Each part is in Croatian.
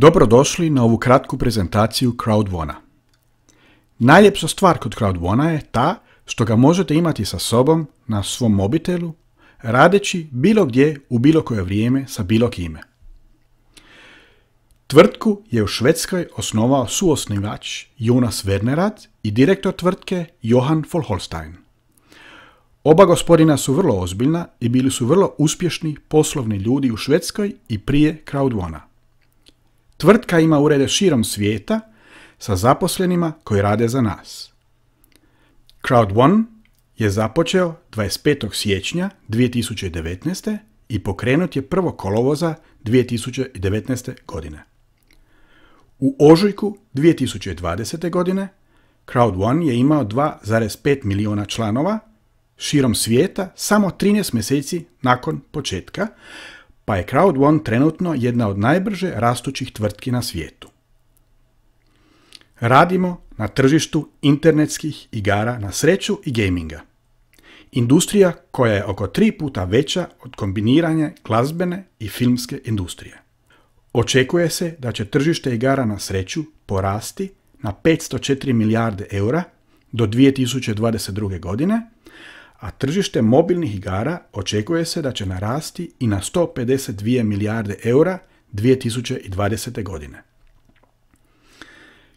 Dobrodošli na ovu kratku prezentaciju CrowdOne-a. Najljepša stvar kod CrowdOne-a je ta što ga možete imati sa sobom na svom mobitelu, radeći bilo gdje u bilo koje vrijeme sa bilo kime. Tvrtku je u Švedskoj osnovao suosnivač Jonas Wernerad i direktor tvrtke Johan Folholstein. Oba gospodina su vrlo ozbiljna i bili su vrlo uspješni poslovni ljudi u Švedskoj i prije CrowdOne-a. Tvrtka ima urede širom svijeta sa zaposlenima koji rade za nas. CrowdOne je započeo 25. siječnja 2019. i pokrenut je prvo kolovoza 2019. godine. U ožujku 2020. godine CrowdOne je imao 2,5 milijuna članova širom svijeta samo 13 mjeseci nakon početka, pa je CrowdOne trenutno jedna od najbrže rastućih tvrtki na svijetu. Radimo na tržištu internetskih igara na sreću i gaminga. Industrija koja je oko tri puta veća od kombiniranja glazbene i filmske industrije. Očekuje se da će tržište igara na sreću porasti na 504 milijarde eura do 2022. godine, a tržište mobilnih igara očekuje se da će narasti i na 152 milijarde eura 2020. godine.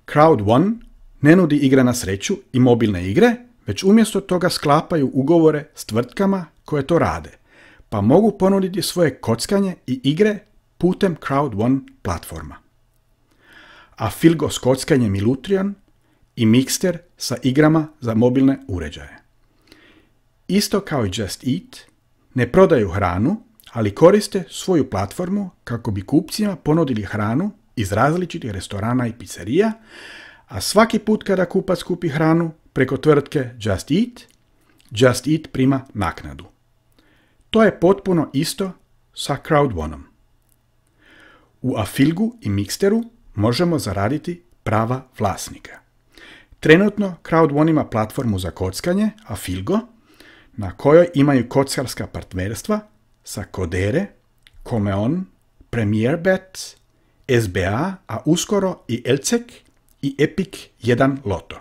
Crowd ne nudi igre na sreću i mobilne igre, već umjesto toga sklapaju ugovore s tvrtkama koje to rade, pa mogu ponuditi svoje kockanje i igre putem Crowd platforma. A Filgo s kockanjem i Lutrian i Mixter sa igrama za mobilne uređaje. Isto kao i Just Eat, ne prodaju hranu, ali koriste svoju platformu kako bi kupcima ponudili hranu iz različitih restorana i pizzerija, a svaki put kada kupac kupi hranu preko tvrtke Just Eat, Just Eat prima naknadu. To je potpuno isto sa CrowdOneom. U Afilgu i Mixteru možemo zaraditi prava vlasnika. Trenutno CrowdOne ima platformu za kockanje, Afilgo, na kojoj imaju kockarska partnerstva sa Kodere, Comeon, Premier Bet, SBA, a uskoro i Elcek i Epic 1 Loto.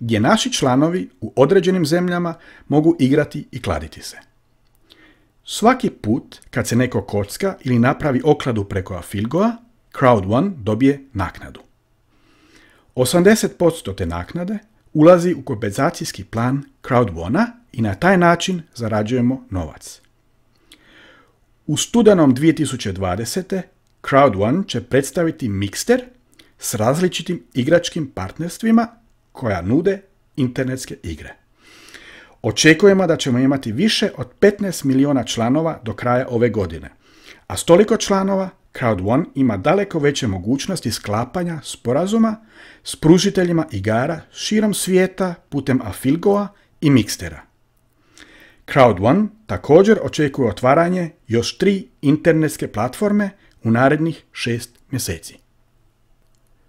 Gdje naši članovi u određenim zemljama mogu igrati i kladiti se. Svaki put kad se neko kocka ili napravi okladu preko Afilgoa, Crowd1 dobije naknadu. 80% te naknade ulazi u kompenzacijski plan Crowd1 i na taj način zarađujemo novac. U studenom 2020. Crowd1 će predstaviti Mixter s različitim igračkim partnerstvima koja nude internetske igre. Očekujemo da ćemo imati više od 15 milijuna članova do kraja ove godine, a s toliko članova Crowd1 ima daleko veće mogućnosti sklapanja sporazuma s pružiteljima igara širom svijeta putem Afilgoa i Mixtera. Crowd1 također očekuje otvaranje još tri internetske platforme u narednih šest mjeseci.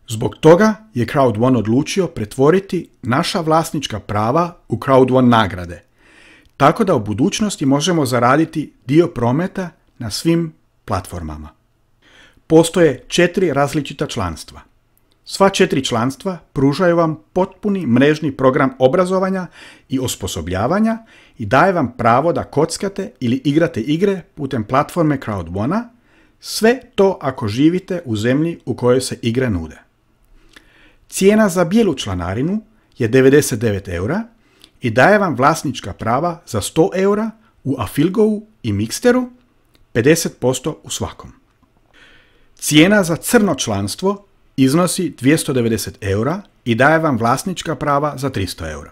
Zbog toga je Crowd1 odlučio pretvoriti naša vlasnička prava u Crowd1 nagrade, tako da u budućnosti možemo zaraditi dio prometa na svim platformama. Postoje četiri različita članstva. Sva četiri članstva pružaju vam potpuni mrežni program obrazovanja i osposobljavanja i daje vam pravo da kockate ili igrate igre putem platforme Crowd1, sve to ako živite u zemlji u kojoj se igre nude. Cijena za bijelu članarinu je 99 eura i daje vam vlasnička prava za 100 eura u Afilgovu i Mixteru, 50% u svakom. Cijena za crno članstvo iznosi 290 eura i daje vam vlasnička prava za 300 eura.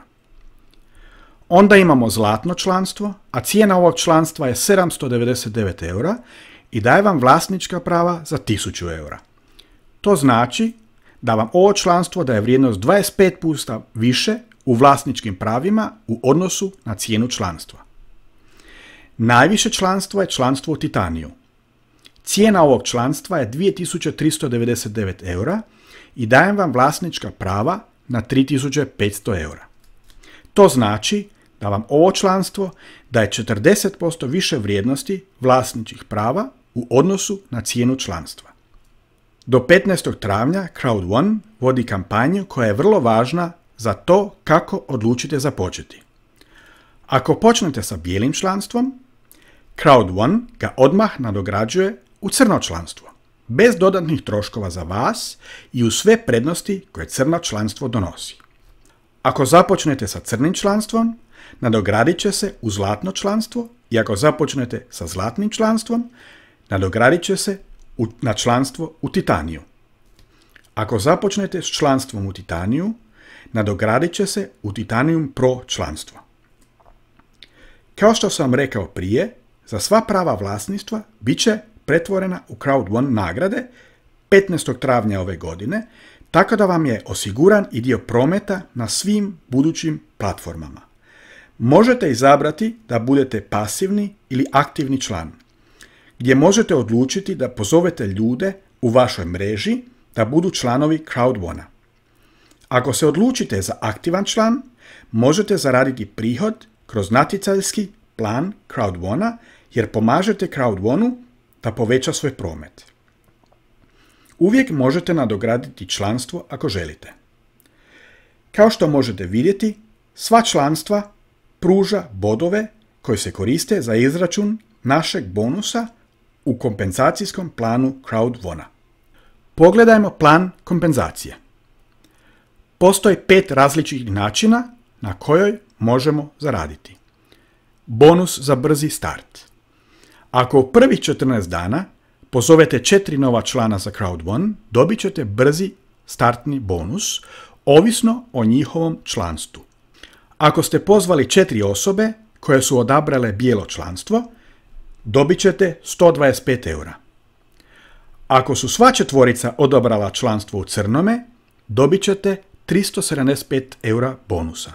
Onda imamo zlatno članstvo, a cijena ovog članstva je 799 eura i daje vam vlasnička prava za 1000 eura. To znači da vam ovo članstvo daje vrijednost 25 puta više u vlasničkim pravima u odnosu na cijenu članstva. Najviše članstvo je članstvo u Titaniju. Cijena ovog članstva je 2399 eura i dajem vam vlasnička prava na 3500 eura. To znači da vam ovo članstvo daje 40% više vrijednosti vlasničkih prava u odnosu na cijenu članstva. Do 15. travnja Crowd1 vodi kampanju koja je vrlo važna za to kako odlučite započeti. Ako počnete sa bijelim članstvom, Crowd1 ga odmah nadograđuje u crno članstvo, bez dodatnih troškova za vas i u sve prednosti koje crno članstvo donosi. Ako započnete sa crnim članstvom, nadogradit će se u zlatno članstvo i ako započnete sa zlatnim članstvom, nadogradit će se na članstvo u Titaniju. Ako započnete s članstvom u Titaniju, nadogradit će se u Titanium Pro članstvo. Kao što sam rekao prije, za sva prava vlasništva bit će pretvorena u Crowd1 nagrade 15. travnja ove godine, tako da vam je osiguran i dio prometa na svim budućim platformama. Možete izabrati da budete pasivni ili aktivni član, gdje možete odlučiti da pozovete ljude u vašoj mreži da budu članovi Crowd1. Ako se odlučite za aktivan član, možete zaraditi prihod kroz natjecajski plan Crowd1 jer pomažete Crowd1 da poveća svoj promet. Uvijek možete nadograditi članstvo ako želite. Kao što možete vidjeti, sva članstva pruža bodove koji se koriste za izračun našeg bonusa u kompenzacijskom planu Crowd1. Pogledajmo plan kompenzacije. Postoji pet različitih načina na kojoj možemo zaraditi. Bonus za brzi start. Ako prvih 14 dana pozovete četiri nova člana za Crowd1, dobit ćete brzi startni bonus, ovisno o njihovom članstvu. Ako ste pozvali četiri osobe koje su odabrale bijelo članstvo, dobit ćete 125 eura. Ako su sva četvorica odabrala članstvo u crnome, dobit ćete 375 eura bonusa.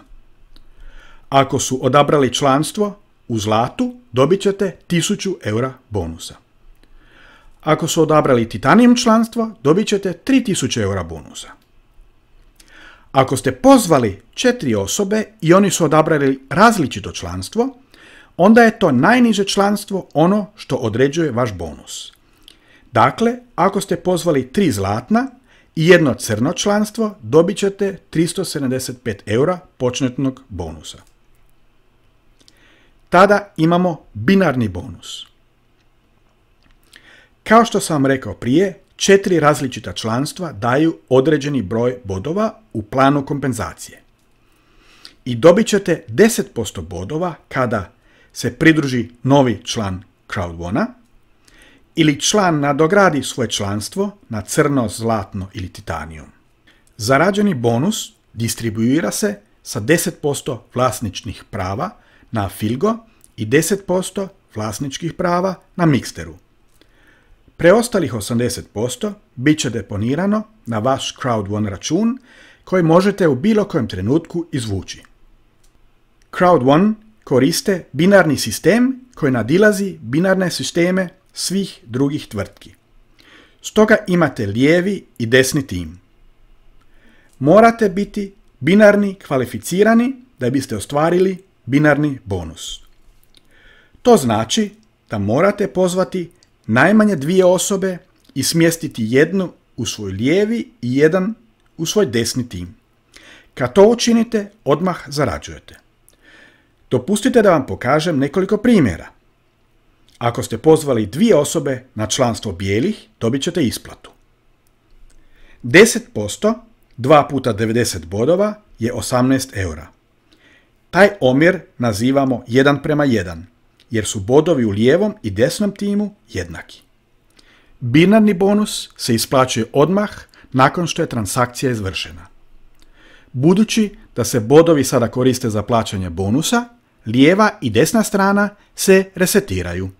Ako su odabrali članstvo u zlatu, dobit ćete 1000 eura bonusa. Ako su odabrali titanium članstvo, dobit ćete 3000 eura bonusa. Ako ste pozvali četiri osobe i oni su odabrali različito članstvo, onda je to najniže članstvo ono što određuje vaš bonus. Dakle, ako ste pozvali tri zlatna i jedno crno članstvo, dobit ćete 375 eura početnog bonusa. Tada imamo binarni bonus. Kao što sam rekao prije, četiri različita članstva daju određeni broj bodova u planu kompenzacije. I dobit ćete 10% bodova kada se pridruži novi član crowd ili član nadogradi svoje članstvo na crno, zlatno ili titanijum. Zarađeni bonus distribuira se sa 10% vlasničnih prava na Filgo i 10% vlasničkih prava na Mixteru. Preostalih 80% bit će deponirano na vaš Crowd1 račun koji možete u bilo kojem trenutku izvući. Crowd1 koriste binarni sistem koji nadilazi binarne sisteme svih drugih tvrtki. Stoga imate lijevi i desni tim. Morate biti binarni kvalificirani da biste ostvarili binarni bonus. To znači da morate pozvati najmanje dvije osobe i smjestiti jednu u svoj lijevi i jedan u svoj desni tim. Kad to učinite, odmah zarađujete. Dopustite da vam pokažem nekoliko primjera. Ako ste pozvali dvije osobe na članstvo bijelih, dobit ćete isplatu. 10%, 2 puta 90 bodova, je 18 eura. Taj omjer nazivamo 1 prema 1, jer su bodovi u lijevom i desnom timu jednaki. Binarni bonus se isplaćuje odmah nakon što je transakcija izvršena. Budući da se bodovi sada koriste za plaćanje bonusa, lijeva i desna strana se resetiraju.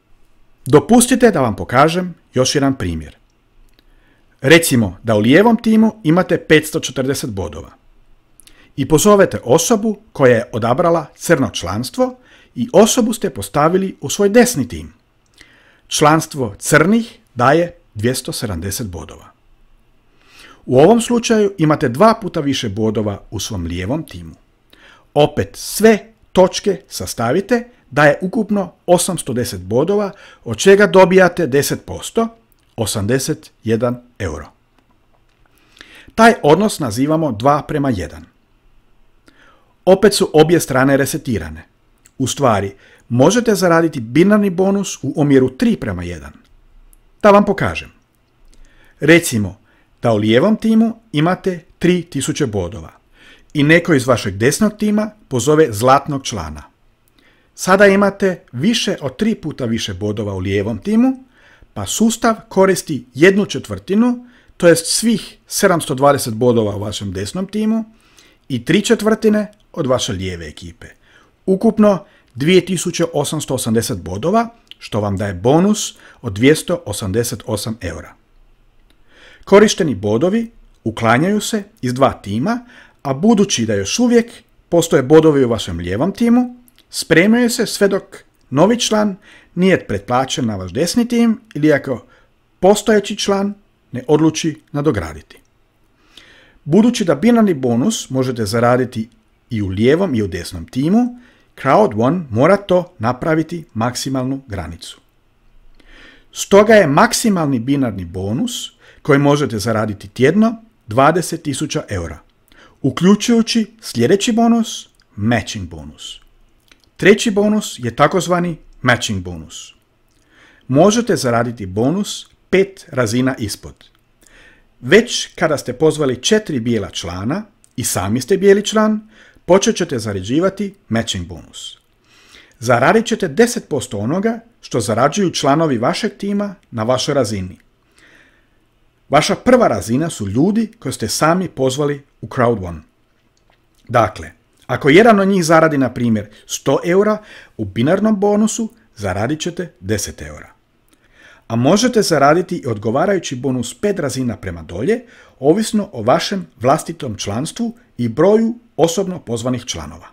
Dopustite da vam pokažem još jedan primjer. Recimo da u lijevom timu imate 540 bodova i pozovete osobu koja je odabrala crno članstvo i osobu ste postavili u svoj desni tim. Članstvo crnih daje 270 bodova. U ovom slučaju imate dva puta više bodova u svom lijevom timu. Opet sve točke sastavite daje ukupno 810 bodova, od čega dobijate 10%, 81 euro. Taj odnos nazivamo 2 prema 1. Opet su obje strane resetirane. U stvari, možete zaraditi binarni bonus u omjeru 3 prema 1. Da vam pokažem. Recimo, da u lijevom timu imate 3000 bodova i neko iz vašeg desnog tima pozove zlatnog člana. Sada imate više od tri puta više bodova u lijevom timu, pa sustav koristi jednu četvrtinu, to jest svih 720 bodova u vašem desnom timu i tri četvrtine od vaše lijeve ekipe. Ukupno 2880 bodova, što vam daje bonus od 288 eura. Korišteni bodovi uklanjaju se iz dva tima, a budući da još uvijek postoje bodovi u vašem lijevom timu, spremaju se sve dok novi član nije pretplaćen na vaš desni tim ili ako postojeći član ne odluči nadograditi. Budući da binarni bonus možete zaraditi i u lijevom i u desnom timu, Crowd One mora to napraviti maksimalnu granicu. Stoga je maksimalni binarni bonus koji možete zaraditi tjedno 20.000 eura, uključujući sljedeći bonus, matching bonus. Treći bonus je takozvani matching bonus. Možete zaraditi bonus pet razina ispod. Već kada ste pozvali četiri bijela člana i sami ste bijeli član, počet ćete zarađivati matching bonus. Zaradit ćete 10% onoga što zarađuju članovi vašeg tima na vašoj razini. Vaša prva razina su ljudi koje ste sami pozvali u Crowd One. Dakle, ako jedan od njih zaradi, na primjer, 100 eura, u binarnom bonusu zaradit ćete 10 eura. A možete zaraditi i odgovarajući bonus 5 razina prema dolje, ovisno o vašem vlastitom članstvu i broju osobno pozvanih članova.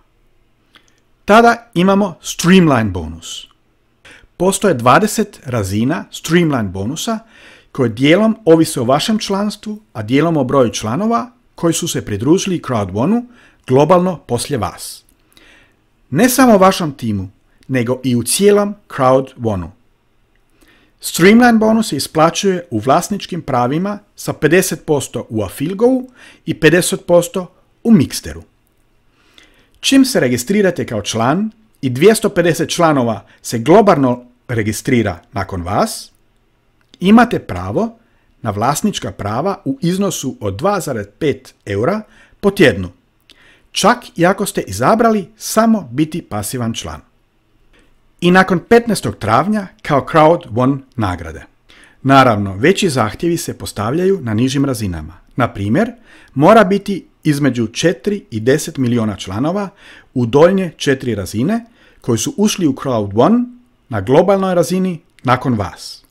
Tada imamo Streamline bonus. Postoje 20 razina Streamline bonusa koje dijelom ovise o vašem članstvu, a dijelom o broju članova koji su se pridružili Crowd globalno poslije vas. Ne samo vašem timu, nego i u cijelom Crowd. Streamline bonus se isplaćuje u vlasničkim pravima sa 50% u Afilgovu i 50% u Mixteru. Čim se registrirate kao član i 250 članova se globalno registrira nakon vas, imate pravo na vlasnička prava u iznosu od 2,5 eura po tjednu, čak i ako ste izabrali samo biti pasivan član. I nakon 15. travnja kao Crowd One nagrade. Naravno, veći zahtjevi se postavljaju na nižim razinama. Na primjer, mora biti između 4 i 10 miliona članova u doljnje četiri razine koji su ušli u Crowd One na globalnoj razini nakon vas.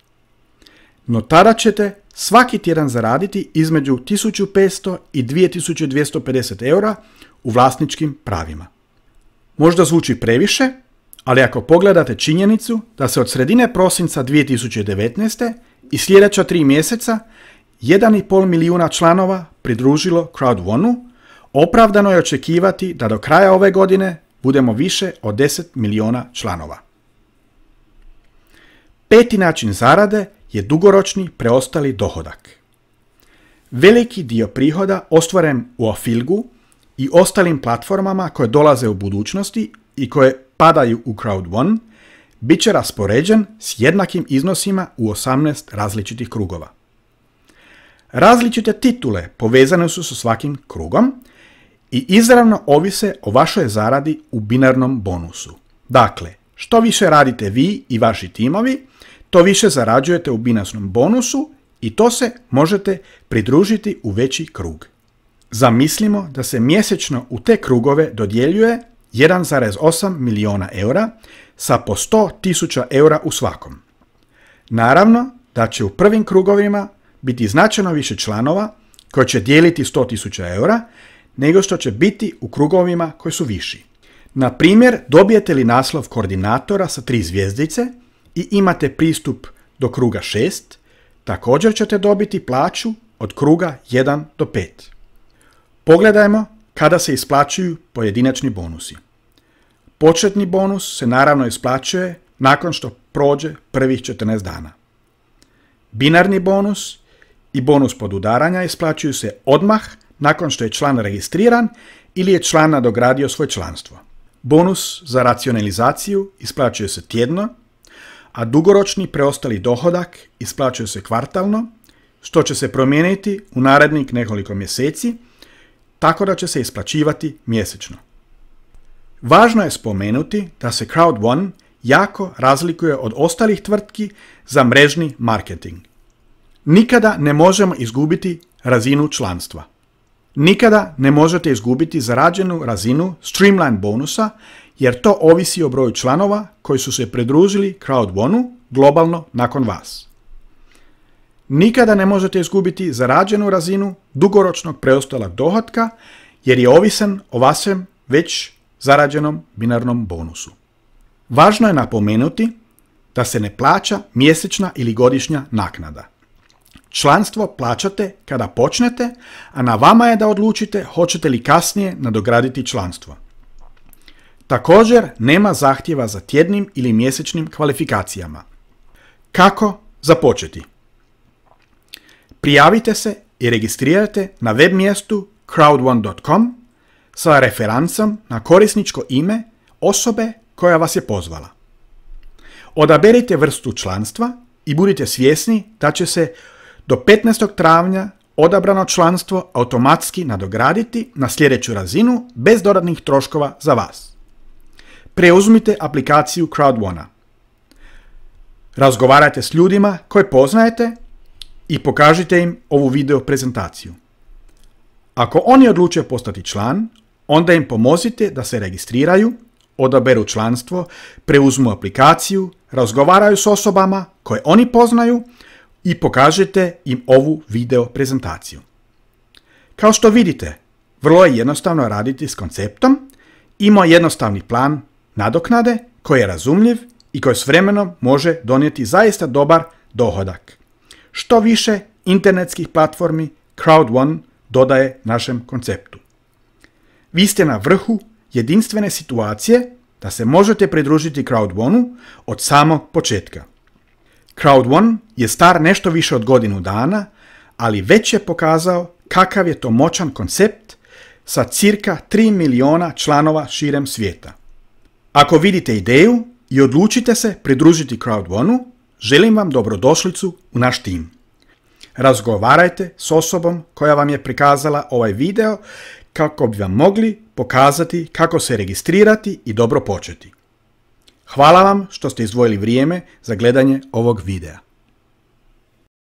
No tada ćete svaki tjedan zaraditi između 1500 i 2250 eura u vlasničkim pravima. Možda zvuči previše, ali ako pogledate činjenicu da se od sredine prosinca 2019. i sljedeća tri mjeseca 1,5 milijuna članova pridružilo Crowd One-u, opravdano je očekivati da do kraja ove godine budemo više od 10 milijuna članova. Peti način zarade je dugoročni preostali dohodak. Veliki dio prihoda ostvaren u Afilgu i ostalim platformama koje dolaze u budućnosti i koje padaju u Crowd One, bit će raspoređen s jednakim iznosima u 18 različitih krugova. Različite titule povezane su sa svakim krugom i izravno ovise o vašoj zaradi u binarnom bonusu. Dakle, što više radite vi i vaši timovi, to više zarađujete u binarnom bonusu i to se možete pridružiti u veći krug. Zamislimo da se mjesečno u te krugove dodjeljuje 1,8 milijuna eura sa po 100 tisuća eura u svakom. Naravno da će u prvim krugovima biti značajno više članova koji će dijeliti 100 tisuća eura nego što će biti u krugovima koji su viši. Na primjer, dobijete li naslov koordinatora sa tri zvijezdice i imate pristup do kruga 6, također ćete dobiti plaću od kruga 1 do 5. Pogledajmo kada se isplaćuju pojedinačni bonusi. Početni bonus se naravno isplaćuje nakon što prođe prvih 14 dana. Binarni bonus i bonus podudaranja isplaćuju se odmah nakon što je član registriran ili je član nadogradio svoje članstvo. Bonus za racionalizaciju isplaćuje se tjedno, a dugoročni preostali dohodak isplaćuje se kvartalno, što će se promijeniti u narednih nekoliko mjeseci, tako da će se isplaćivati mjesečno. Važno je spomenuti da se Crowd1 jako razlikuje od ostalih tvrtki za mrežni marketing. Nikada ne možemo izgubiti razinu članstva. Nikada ne možete izgubiti zarađenu razinu Streamline bonusa jer to ovisi o broju članova koji su se pridružili Crowd1 globalno nakon vas. Nikada ne možete izgubiti zarađenu razinu dugoročnog preostalog dohotka jer je ovisan o vašem već zarađenom binarnom bonusu. Važno je napomenuti da se ne plaća mjesečna ili godišnja naknada. Članstvo plaćate kada počnete, a na vama je da odlučite hoćete li kasnije nadograditi članstvo. Također nema zahtjeva za tjednim ili mjesečnim kvalifikacijama. Kako započeti? Prijavite se i registrirajte na web mjestu crowdone.com sa referancom na korisničko ime osobe koja vas je pozvala. Odaberite vrstu članstva i budite svjesni da će se do 15. travnja odabrano članstvo automatski nadograditi na sljedeću razinu bez dodatnih troškova za vas. Preuzmite aplikaciju CrowdOne. Razgovarajte s ljudima koje poznajete i pokažite im ovu video prezentaciju. Ako oni odluče postati član, onda im pomozite da se registriraju, odaberu članstvo, preuzmu aplikaciju, razgovaraju s osobama koje oni poznaju i pokažete im ovu video prezentaciju. Kao što vidite, vrlo je jednostavno raditi s konceptom, ima jednostavni plan nadoknade koji je razumljiv i koji s vremenom može donijeti zaista dobar dohodak. Što više internetskih platformi Crowd1 dodaje našem konceptu. Vi ste na vrhu jedinstvene situacije da se možete pridružiti Crowd1 od samog početka. Crowd1 je star nešto više od godinu dana, ali već je pokazao kakav je to moćan koncept sa cirka 3 miliona članova širem svijeta. Ako vidite ideju i odlučite se pridružiti Crowd1, želim vam dobrodošlicu u naš tim. Razgovarajte s osobom koja vam je prikazala ovaj video kako bi vam mogli pokazati kako se registrirati i dobro početi. Hvala vam što ste izdvojili vrijeme za gledanje ovog videa.